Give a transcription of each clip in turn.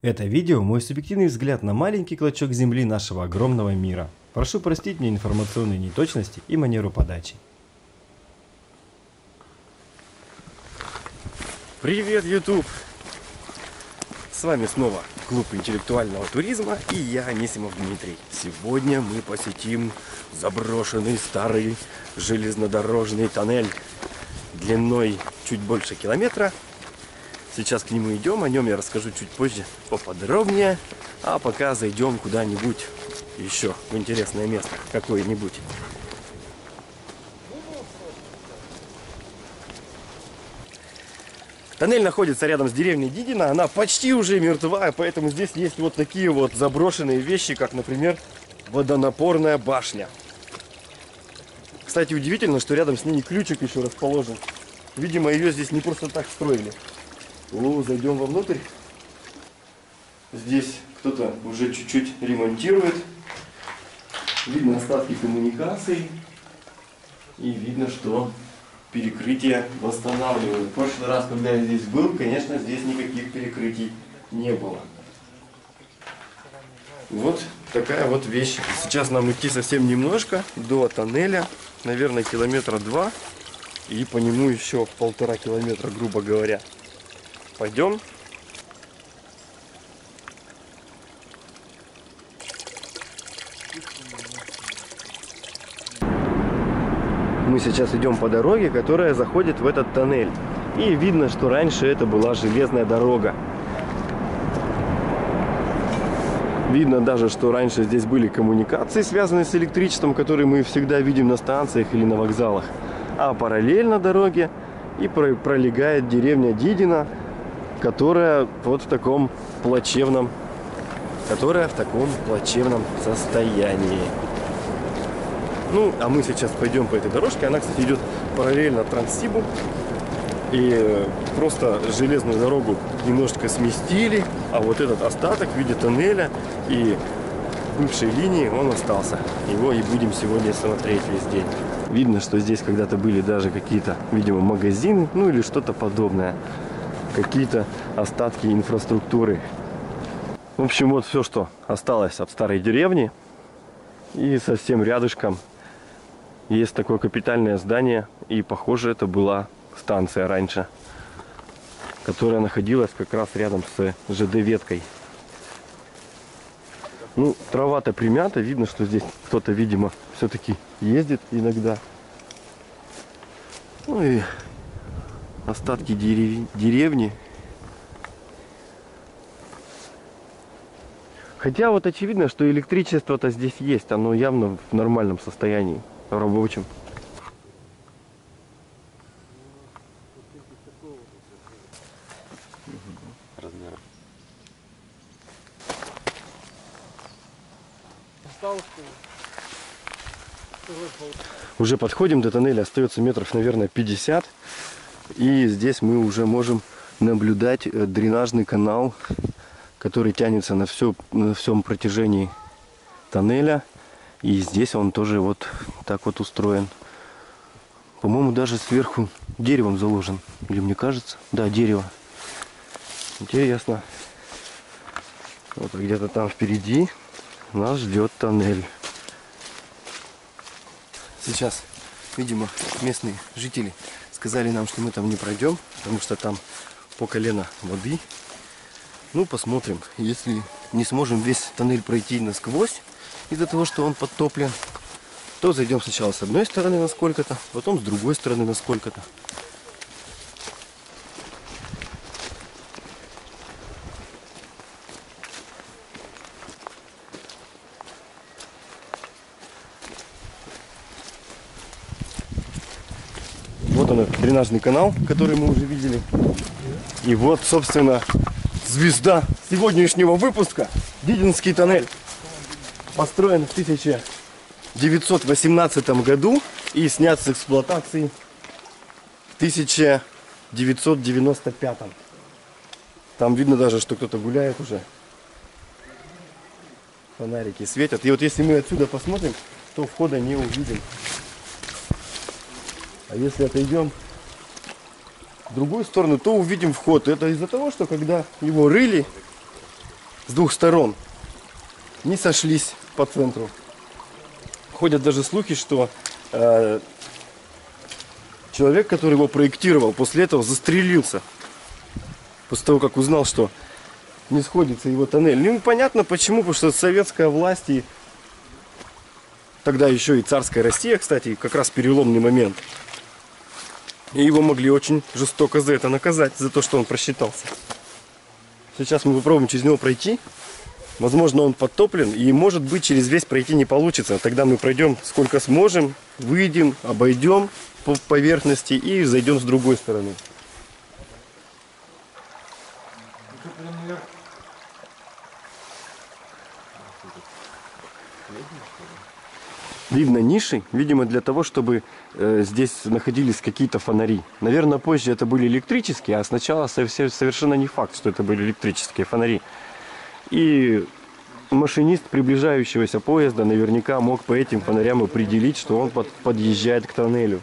Это видео – мой субъективный взгляд на маленький клочок земли нашего огромного мира. Прошу простить мне информационные неточности и манеру подачи. Привет, YouTube! С вами снова клуб интеллектуального туризма и я, Анисимов Дмитрий. Сегодня мы посетим заброшенный старый железнодорожный тоннель длиной чуть больше километра. Сейчас к нему идем, о нем я расскажу чуть позже поподробнее. А пока зайдем куда-нибудь еще в интересное место, какое-нибудь. Тоннель находится рядом с деревней Дидина, она почти уже мертва, поэтому здесь есть вот такие вот заброшенные вещи, как, например, водонапорная башня. Кстати, удивительно, что рядом с ней ключик еще расположен. Видимо, ее здесь не просто так строили. О, зайдем вовнутрь. Здесь кто-то уже чуть-чуть ремонтирует. Видно остатки коммуникаций. И видно, что перекрытие восстанавливают. В прошлый раз, когда я здесь был, конечно, здесь никаких перекрытий не было. Вот такая вот вещь. Сейчас нам идти совсем немножко до тоннеля, наверное, километра два. И по нему еще полтора километра, грубо говоря. Пойдем. Мы сейчас идем по дороге, которая заходит в этот тоннель. И видно, что раньше это была железная дорога. Видно даже, что раньше здесь были коммуникации, связанные с электричеством, которые мы всегда видим на станциях или на вокзалах. А параллельно дороге и пролегает деревня Дидина, которая вот в таком плачевном, которая в таком плачевном состоянии. Ну, а мы сейчас пойдем по этой дорожке. Она, кстати, идет параллельно Транссибу. И просто железную дорогу немножечко сместили, а вот этот остаток в виде тоннеля и бывшей линии, он остался. Его и будем сегодня смотреть весь день. Видно, что здесь когда-то были даже какие-то, видимо, магазины, ну или что-то подобное. Какие-то остатки инфраструктуры. В общем, вот все, что осталось от старой деревни. И совсем рядышком есть такое капитальное здание. И, похоже, это была станция раньше, которая находилась как раз рядом с ЖД-веткой. Ну, трава-то примята, видно, что здесь кто-то, видимо, все-таки ездит иногда. Ну и остатки дерев... деревни. Хотя вот очевидно, что электричество-то здесь есть, оно явно в нормальном состоянии, в рабочем. размеров. Уже подходим до тоннеля, остается метров, наверное, 50. И здесь мы уже можем наблюдать э, дренажный канал, который тянется на, все, на всем протяжении тоннеля. И здесь он тоже вот так вот устроен. По-моему, даже сверху деревом заложен. Или мне кажется? Да, дерево. Интересно. Вот где-то там впереди нас ждет тоннель. Сейчас, видимо, местные жители сказали нам, что мы там не пройдем, потому что там по колено воды. Ну, посмотрим. Если не сможем весь тоннель пройти насквозь, из-за того, что он подтоплен, то зайдем сначала с одной стороны на сколько-то, потом с другой стороны на сколько-то. Вот он, дренажный канал, который мы уже видели. И вот, собственно, звезда сегодняшнего выпуска. Дидинский тоннель. Построен в 1918 году и снят с эксплуатации в 1995. Там видно даже, что кто-то гуляет уже. Фонарики светят. И вот если мы отсюда посмотрим, то входа не увидим. А если отойдем в другую сторону, то увидим вход. Это из-за того, что когда его рыли, с двух сторон не сошлись по центру. Ходят даже слухи, что э, человек, который его проектировал, после этого застрелился. После того, как узнал, что не сходится его тоннель. Ну, понятно почему, потому что советская власть и тогда еще и царская Россия, кстати, как раз переломный момент. И его могли очень жестоко за это наказать, за то, что он просчитался. Сейчас мы попробуем через него пройти. Возможно, он подтоплен, и может быть через весь пройти не получится. Тогда мы пройдем сколько сможем, выйдем, обойдем по поверхности и зайдем с другой стороны. Видно ниши, видимо, для того, чтобы э, здесь находились какие-то фонари. Наверное, позже это были электрические, а сначала совершенно не факт, что это были электрические фонари. И машинист приближающегося поезда наверняка мог по этим фонарям определить, что он под, подъезжает к тоннелю.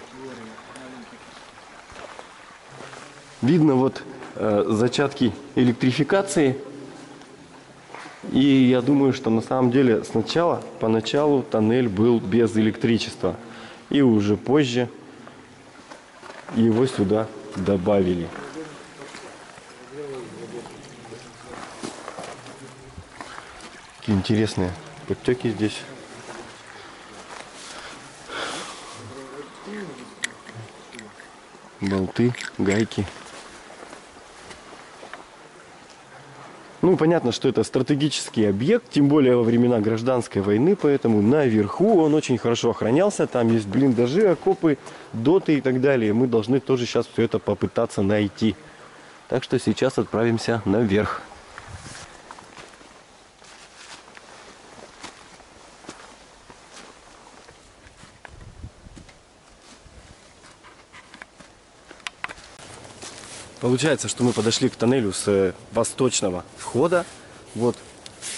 Видно вот э, зачатки электрификации и я думаю, что на самом деле сначала, поначалу тоннель был без электричества. И уже позже его сюда добавили. Какие интересные подтеки здесь. Болты, гайки. Ну, понятно, что это стратегический объект, тем более во времена гражданской войны, поэтому наверху он очень хорошо охранялся. Там есть блиндажи, окопы, доты и так далее. Мы должны тоже сейчас все это попытаться найти. Так что сейчас отправимся наверх. Получается, что мы подошли к тоннелю с э, восточного входа. Вот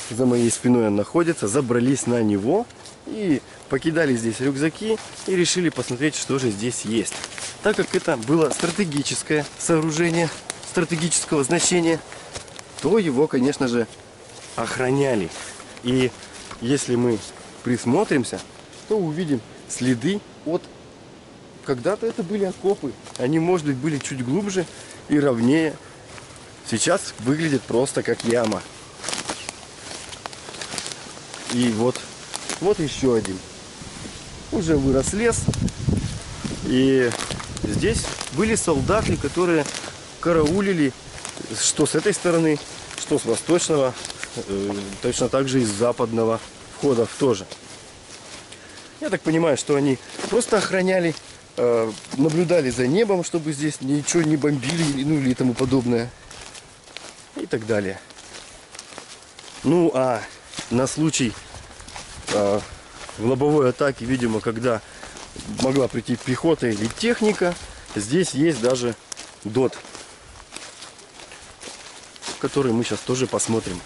за моей спиной он находится. Забрались на него и покидали здесь рюкзаки и решили посмотреть, что же здесь есть. Так как это было стратегическое сооружение стратегического значения, то его, конечно же, охраняли. И если мы присмотримся, то увидим следы от... Когда-то это были окопы. Они, может быть, были чуть глубже, и ровнее. Сейчас выглядит просто как яма. И вот, вот еще один. Уже вырос лес. И здесь были солдаты, которые караулили что с этой стороны, что с восточного, э, точно так же и с западного входов тоже. Я так понимаю, что они просто охраняли наблюдали за небом, чтобы здесь ничего не бомбили, ну или тому подобное. И так далее. Ну а на случай э, лобовой атаки, видимо, когда могла прийти пехота или техника, здесь есть даже дот, который мы сейчас тоже посмотрим.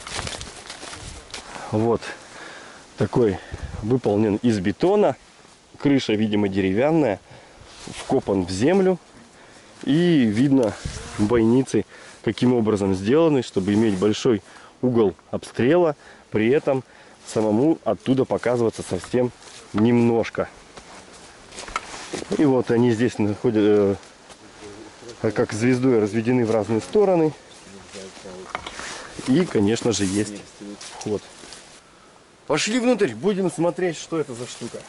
Вот такой выполнен из бетона. Крыша, видимо, деревянная вкопан в землю. И видно бойницы, каким образом сделаны, чтобы иметь большой угол обстрела. При этом самому оттуда показываться совсем немножко. И вот они здесь находят, э, как звездой разведены в разные стороны. И, конечно же, есть вход. Пошли внутрь, будем смотреть, что это за штука.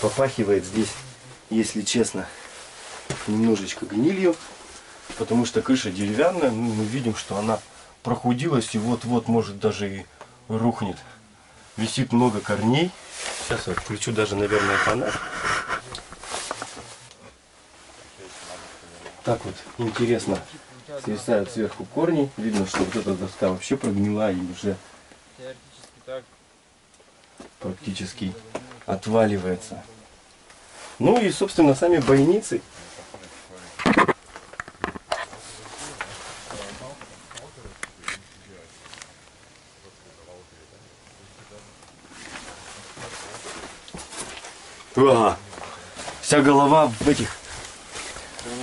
Попахивает здесь, если честно, немножечко гнилью, потому что крыша деревянная, ну, мы видим, что она прохудилась и вот-вот может даже и рухнет. Висит много корней. Сейчас я включу даже, наверное, фонарь. Так вот, интересно, свисают сверху корни. Видно, что вот эта доска вообще прогнила и уже практически отваливается. Ну и, собственно, сами бойницы. А, вся голова в этих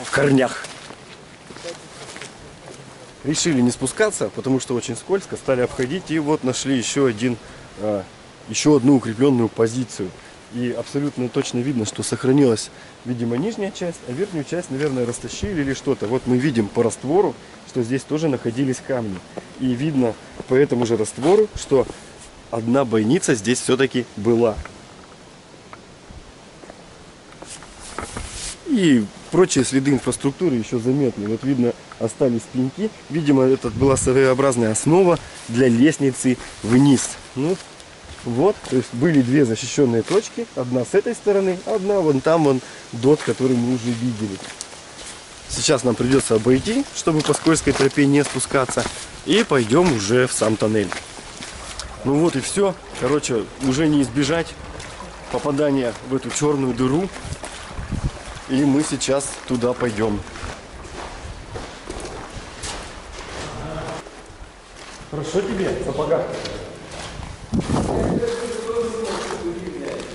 в корнях. Решили не спускаться, потому что очень скользко, стали обходить и вот нашли еще один, а, еще одну укрепленную позицию. И абсолютно точно видно, что сохранилась, видимо, нижняя часть, а верхнюю часть, наверное, растащили или что-то. Вот мы видим по раствору, что здесь тоже находились камни. И видно по этому же раствору, что одна бойница здесь все-таки была. И прочие следы инфраструктуры еще заметны. Вот видно, остались пеньки. Видимо, это была своеобразная основа для лестницы вниз. Ну, вот, то есть были две защищенные точки. Одна с этой стороны, одна вон там, вон дот, который мы уже видели. Сейчас нам придется обойти, чтобы по скользкой тропе не спускаться. И пойдем уже в сам тоннель. Ну вот и все. Короче, уже не избежать попадания в эту черную дыру. И мы сейчас туда пойдем. Хорошо тебе, сапога.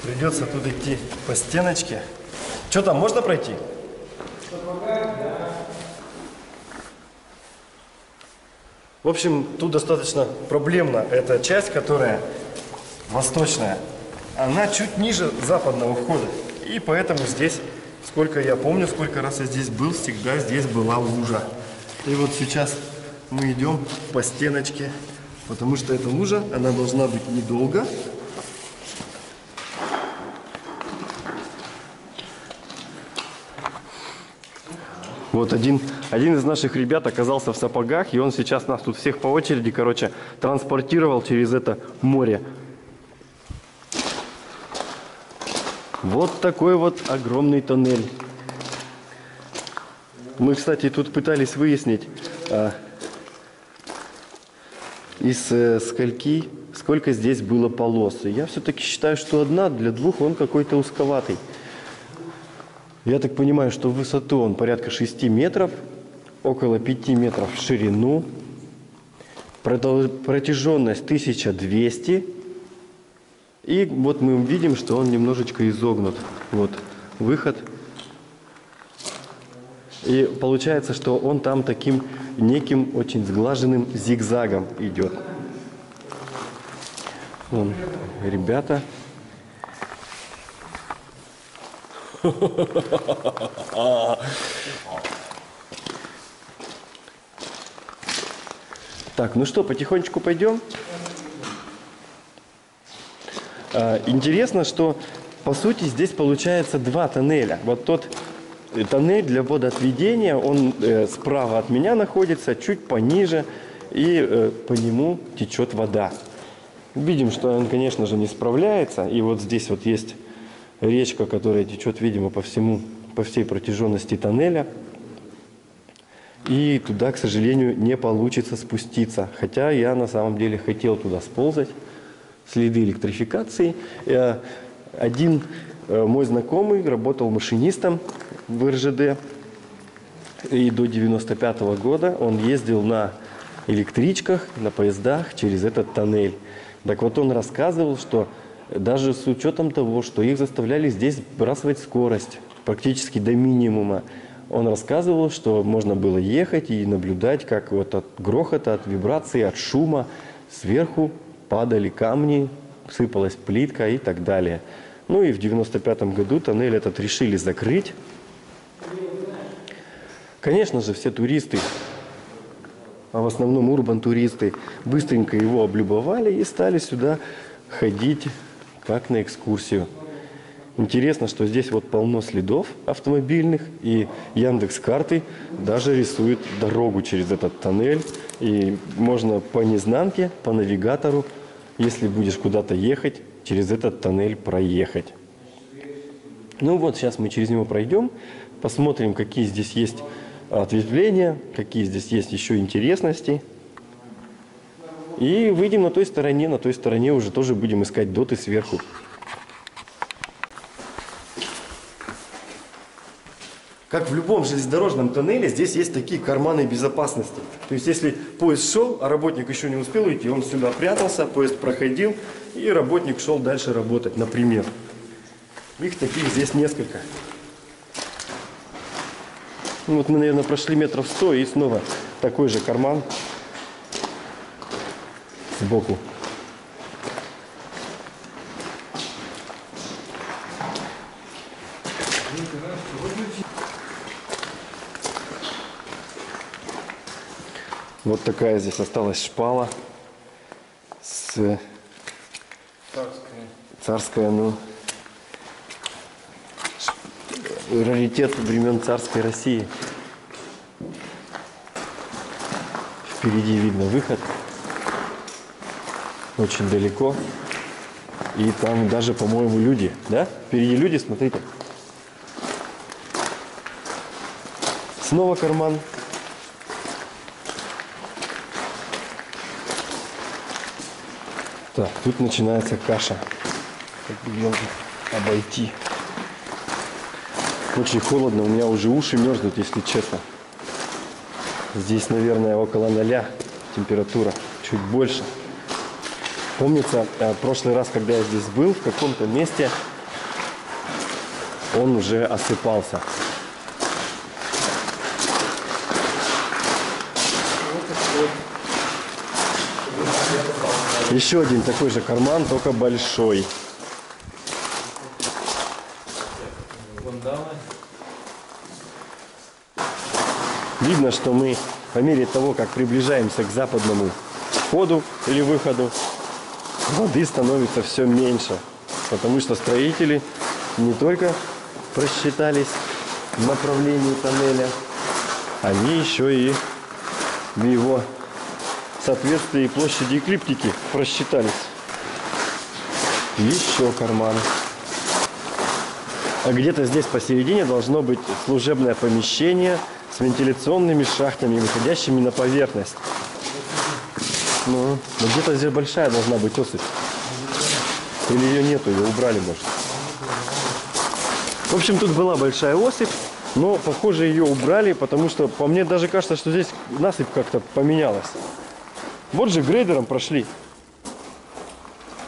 Придется тут идти по стеночке. Что там, можно пройти? В общем, тут достаточно проблемна эта часть, которая восточная. Она чуть ниже западного входа. И поэтому здесь, сколько я помню, сколько раз я здесь был, всегда здесь была лужа. И вот сейчас мы идем по стеночке, потому что эта лужа, она должна быть недолго. Вот один, один из наших ребят оказался в сапогах, и он сейчас нас тут всех по очереди, короче, транспортировал через это море. Вот такой вот огромный тоннель. Мы, кстати, тут пытались выяснить, а, из э, скольки, сколько здесь было полос. Я все-таки считаю, что одна, для двух он какой-то узковатый. Я так понимаю, что в высоту он порядка 6 метров, около 5 метров в ширину, протяженность 1200. И вот мы видим, что он немножечко изогнут. Вот выход. И получается, что он там таким неким очень сглаженным зигзагом идет. Вон, ребята Так, ну что, потихонечку пойдем. А, интересно, что по сути здесь получается два тоннеля. Вот тот тоннель для водоотведения, он э, справа от меня находится, чуть пониже, и э, по нему течет вода. Видим, что он, конечно же, не справляется. И вот здесь вот есть речка, которая течет, видимо, по всему, по всей протяженности тоннеля. И туда, к сожалению, не получится спуститься. Хотя я на самом деле хотел туда сползать. Следы электрификации. Один э, мой знакомый работал машинистом в РЖД. И до 95 -го года он ездил на электричках, на поездах через этот тоннель. Так вот он рассказывал, что даже с учетом того, что их заставляли здесь сбрасывать скорость практически до минимума. Он рассказывал, что можно было ехать и наблюдать, как вот от грохота, от вибрации, от шума сверху падали камни, сыпалась плитка и так далее. Ну и в 95 году тоннель этот решили закрыть. Конечно же, все туристы, а в основном урбан-туристы, быстренько его облюбовали и стали сюда ходить как на экскурсию. Интересно, что здесь вот полно следов автомобильных, и Яндекс карты даже рисует дорогу через этот тоннель. И можно по незнанке, по навигатору, если будешь куда-то ехать, через этот тоннель проехать. Ну вот, сейчас мы через него пройдем, посмотрим, какие здесь есть ответвления, какие здесь есть еще интересности. И выйдем на той стороне, на той стороне уже тоже будем искать доты сверху. Как в любом железнодорожном тоннеле, здесь есть такие карманы безопасности. То есть, если поезд шел, а работник еще не успел уйти, он сюда прятался, поезд проходил, и работник шел дальше работать, например. Их таких здесь несколько. Ну, Вот мы, наверное, прошли метров 100 и снова такой же карман сбоку. Вот такая здесь осталась шпала с царская, ну, ш- раритет времен царской России. Впереди видно выход. Очень далеко. И там даже, по-моему, люди. Да? Впереди люди, смотрите. Снова карман. Так, тут начинается каша. Как ее обойти. Очень холодно, у меня уже уши мерзнут, если честно. Здесь, наверное, около ноля температура, чуть больше. Помнится, э, прошлый раз, когда я здесь был, в каком-то месте он уже осыпался. Еще один такой же карман, только большой. Видно, что мы по мере того, как приближаемся к западному входу или выходу, воды становится все меньше. Потому что строители не только просчитались в направлении тоннеля, они еще и в его соответствии площади эклиптики просчитались. Еще карман. А где-то здесь посередине должно быть служебное помещение с вентиляционными шахтами, выходящими на поверхность. Ну, но где-то здесь большая должна быть осыпь. Или ее нету, ее убрали, может. В общем, тут была большая осыпь, но, похоже, ее убрали, потому что, по мне, даже кажется, что здесь насыпь как-то поменялась. Вот же грейдером прошли.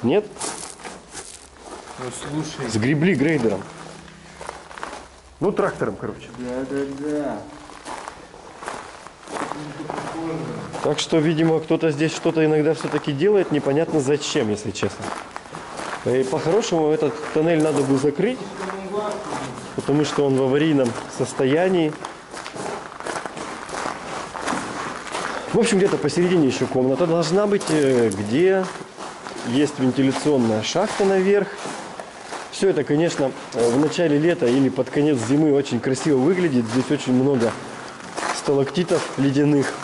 Нет? Ну слушай. Сгребли грейдером. Ну, трактором, короче. Да-да-да. Так что, видимо, кто-то здесь что-то иногда все-таки делает, непонятно зачем, если честно. И по-хорошему этот тоннель надо бы закрыть, потому что он в аварийном состоянии. В общем, где-то посередине еще комната должна быть, э, где есть вентиляционная шахта наверх. Все это, конечно, э, в начале лета или под конец зимы очень красиво выглядит. Здесь очень много сталактитов ледяных.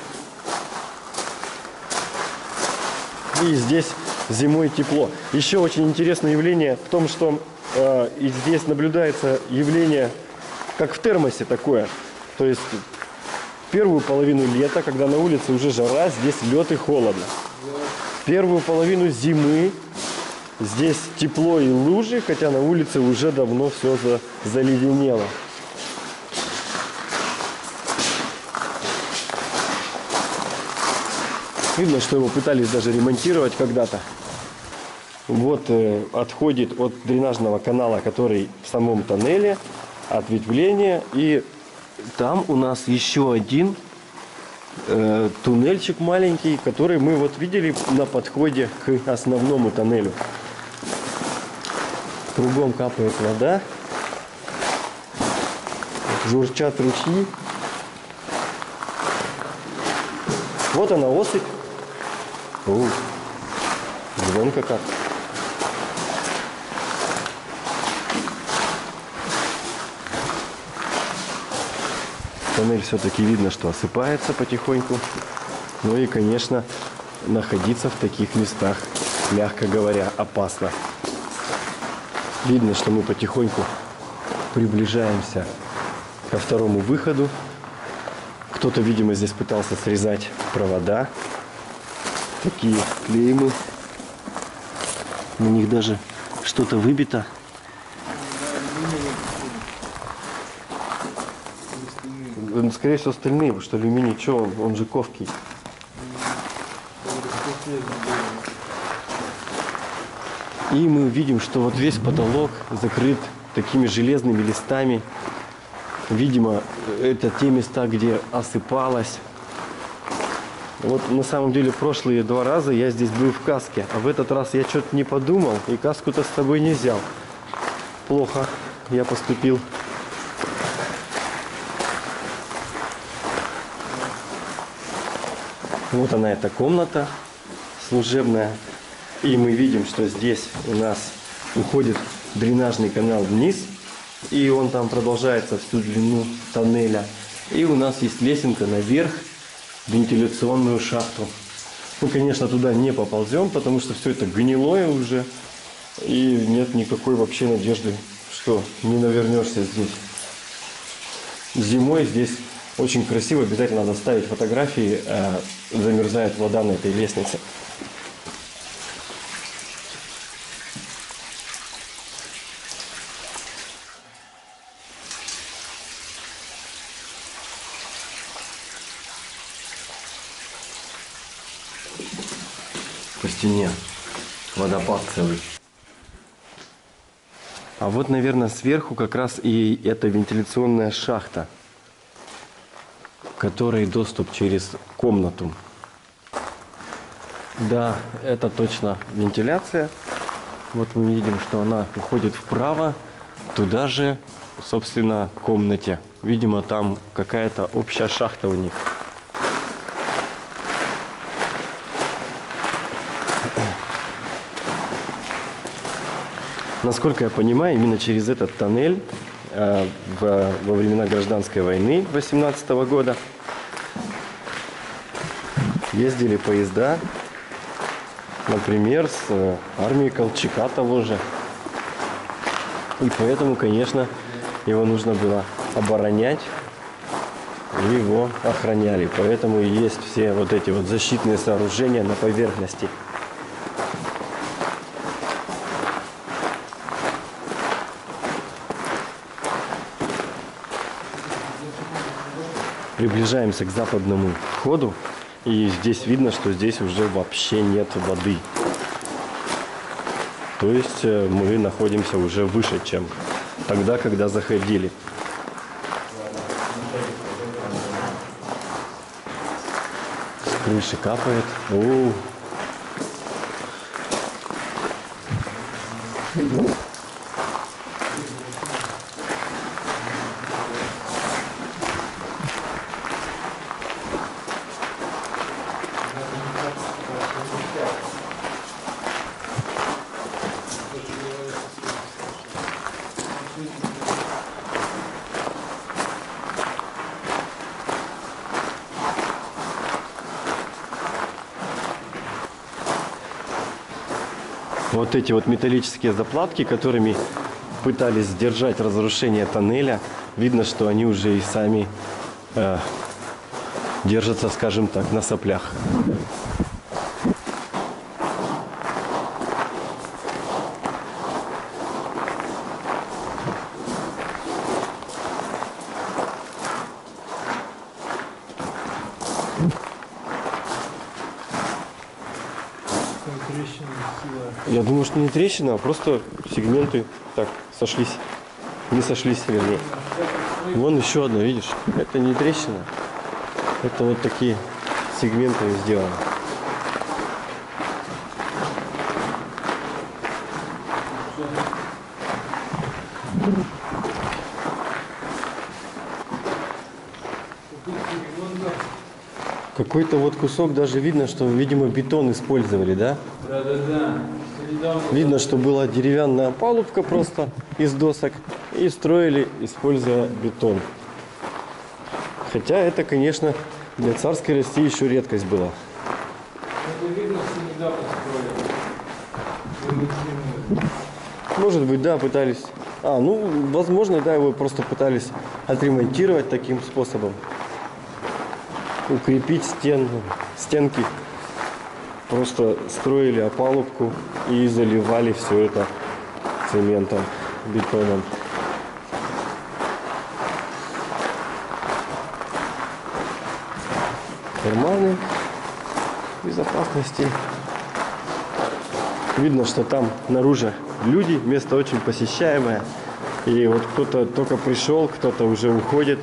И здесь зимой тепло. Еще очень интересное явление в том, что э, и здесь наблюдается явление, как в термосе такое. То есть первую половину лета, когда на улице уже жара, здесь лед и холодно. Первую половину зимы здесь тепло и лужи, хотя на улице уже давно все за, заледенело. Видно, что его пытались даже ремонтировать когда-то. Вот э, отходит от дренажного канала, который в самом тоннеле, ответвление. И там у нас еще один э, туннельчик маленький, который мы вот видели на подходе к основному тоннелю. Кругом капает вода, журчат ручьи. Вот она осыпь. О, звонко как. Тоннель все-таки видно, что осыпается потихоньку. Ну и, конечно, находиться в таких местах, мягко говоря, опасно. Видно, что мы потихоньку приближаемся ко второму выходу. Кто-то, видимо, здесь пытался срезать провода. Такие клеймы. На них даже что-то выбито. Ну, Скорее всего, стальные, потому что алюминий, что он, он же ковкий. И мы видим, что вот весь потолок закрыт такими железными листами. Видимо, это те места, где осыпалось. Вот на самом деле прошлые два раза я здесь был в каске, а в этот раз я что-то не подумал и каску-то с собой не взял. Плохо я поступил. Вот она эта комната служебная. И мы видим, что здесь у нас уходит дренажный канал вниз. И он там продолжается всю длину тоннеля. И у нас есть лесенка наверх, вентиляционную шахту. Мы, конечно, туда не поползем, потому что все это гнилое уже. И нет никакой вообще надежды, что не навернешься здесь. Зимой здесь очень красиво, обязательно надо ставить фотографии, э, замерзает вода на этой лестнице. По стене водопад целый. А вот, наверное, сверху как раз и эта вентиляционная шахта, которой доступ через комнату. Да, это точно вентиляция. Вот мы видим, что она уходит вправо, туда же, собственно, комнате. Видимо, там какая-то общая шахта у них. Насколько я понимаю, именно через этот тоннель во времена гражданской войны 18 года ездили поезда, например, с э, армией Колчака того же. И поэтому, конечно, его нужно было оборонять, его охраняли. Поэтому есть все вот эти вот защитные сооружения на поверхности. Приближаемся к западному входу. И здесь видно, что здесь уже вообще нет воды. То есть э, мы находимся уже выше, чем тогда, когда заходили. С крыши капает. О, Вот эти вот металлические заплатки, которыми пытались сдержать разрушение тоннеля, видно, что они уже и сами э, держатся, скажем так, на соплях. Там трещина сила. Я думаю, что не трещина, а просто сегменты так сошлись. Не сошлись, вернее. Вон еще одна, видишь? Это не трещина. Это вот такие сегменты сделаны. Какой-то вот кусок даже видно, что, видимо, бетон использовали, да? Да-да-да. Недавно Видно, что была деревянная палубка просто из досок и строили, используя бетон. Хотя это, конечно, для царской России еще редкость была. Может быть, да, пытались. А, ну, возможно, да, его просто пытались отремонтировать таким способом. Укрепить стен, стенки. Просто строили опалубку и заливали все это цементом, бетоном. Карманы безопасности. Видно, что там наружу люди, место очень посещаемое. И вот кто-то только пришел, кто-то уже уходит.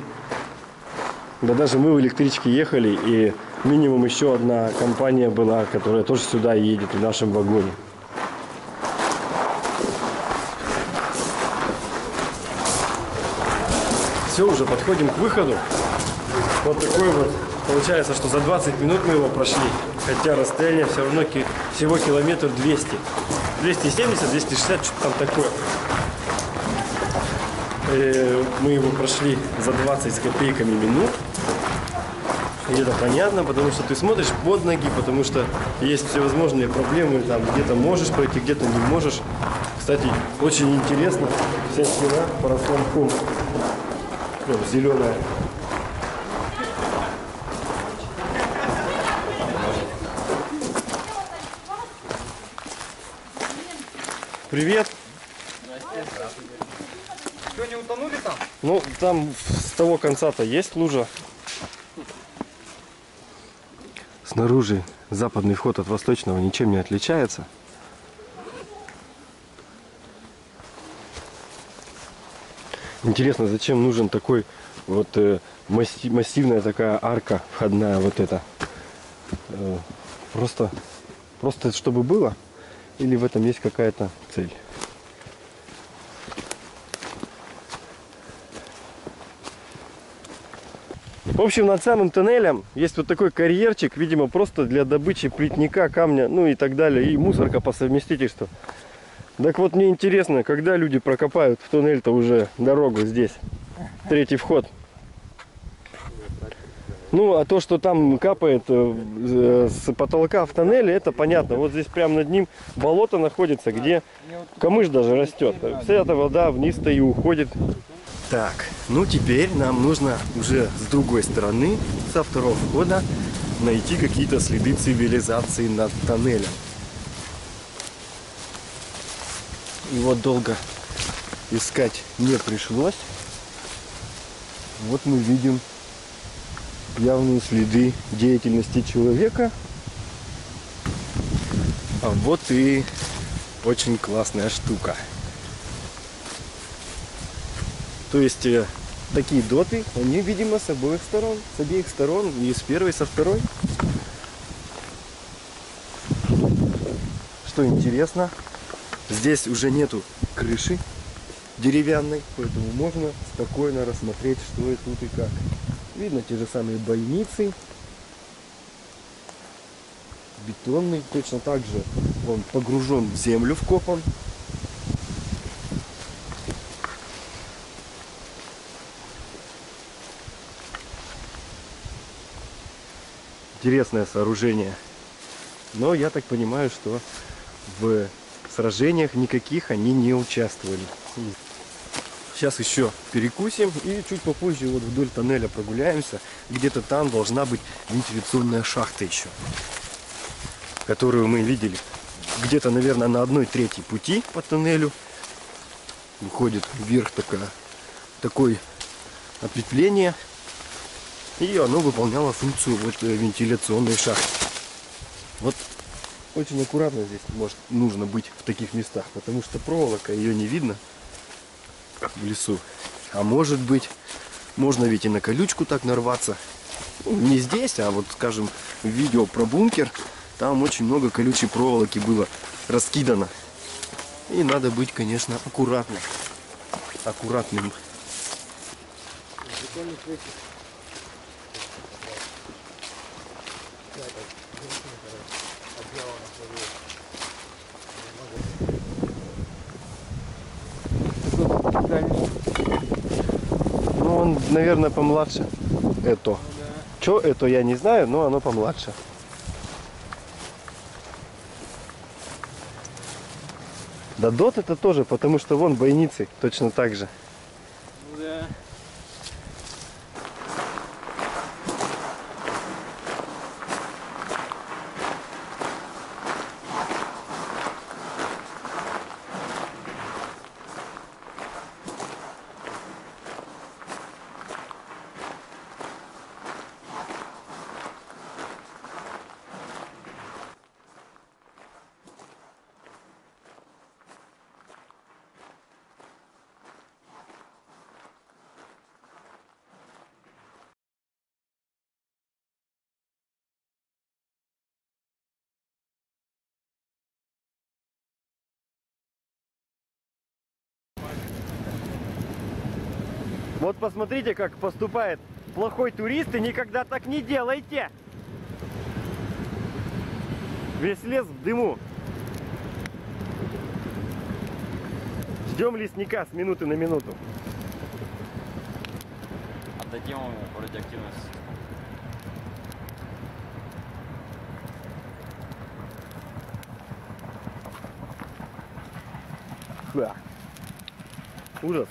Да даже мы в электричке ехали, и минимум еще одна компания была, которая тоже сюда едет в нашем вагоне. Все, уже подходим к выходу. Вот такой вот. Получается, что за 20 минут мы его прошли. Хотя расстояние все равно ки- всего километр 200. 270, 260, что-то там такое. Э, Мы его прошли за 20 с копейками минут. И это понятно, потому что ты смотришь под ноги, потому что есть всевозможные проблемы, там где-то можешь пройти, где-то не можешь. Кстати, очень интересно, вся стена поросла мхом. Прям зеленая. Привет. Что, не утонули там? Ну, там с того конца-то есть лужа. Снаружи западный вход от восточного ничем не отличается. Интересно, зачем нужен такой вот э, масси- массивная такая арка входная вот эта? Э, просто, просто чтобы было? Или в этом есть какая-то цель? В общем, над самым тоннелем есть вот такой карьерчик, видимо, просто для добычи плитника, камня, ну и так далее, и мусорка по совместительству. Так вот, мне интересно, когда люди прокопают в туннель-то уже дорогу здесь, третий вход. Ну, а то, что там капает э, э, с потолка в тоннеле, это понятно. Вот здесь прямо над ним болото находится, где камыш даже растет. Вся эта вода вниз-то и уходит. Так, ну теперь нам нужно уже с другой стороны, со второго входа, найти какие-то следы цивилизации над тоннелем. И вот долго искать не пришлось. Вот мы видим явные следы деятельности человека. А вот и очень классная штука. То есть э, такие доты, они, видимо, с обоих сторон, с обеих сторон, и с первой, со второй. Что интересно, здесь уже нету крыши деревянной, поэтому можно спокойно рассмотреть, что и тут и как. Видно те же самые бойницы. Бетонный, точно так же он погружен в землю вкопан. Интересное сооружение. Но я так понимаю, что в сражениях никаких они не участвовали. Сейчас еще перекусим и чуть попозже вот вдоль тоннеля прогуляемся. Где-то там должна быть вентиляционная шахта еще, которую мы видели. Где-то, наверное, на одной трети пути по тоннелю выходит вверх такая, такое ответвление. И оно выполняло функцию вот э, вентиляционной шахты. Вот очень аккуратно здесь может нужно быть в таких местах, потому что проволока ее не видно в лесу. А может быть, можно ведь и на колючку так нарваться. Не здесь, а вот, скажем, в видео про бункер, там очень много колючей проволоки было раскидано. И надо быть, конечно, аккуратным. Аккуратным он, наверное, помладше. Это. Что это, я не знаю, но оно помладше. Да дот это тоже, потому что вон бойницы точно так же. Вот посмотрите, как поступает плохой турист, и никогда так не делайте. Весь лес в дыму. Ждем лесника с минуты на минуту. Отдадим ему радиоактивность. Да. Ужас.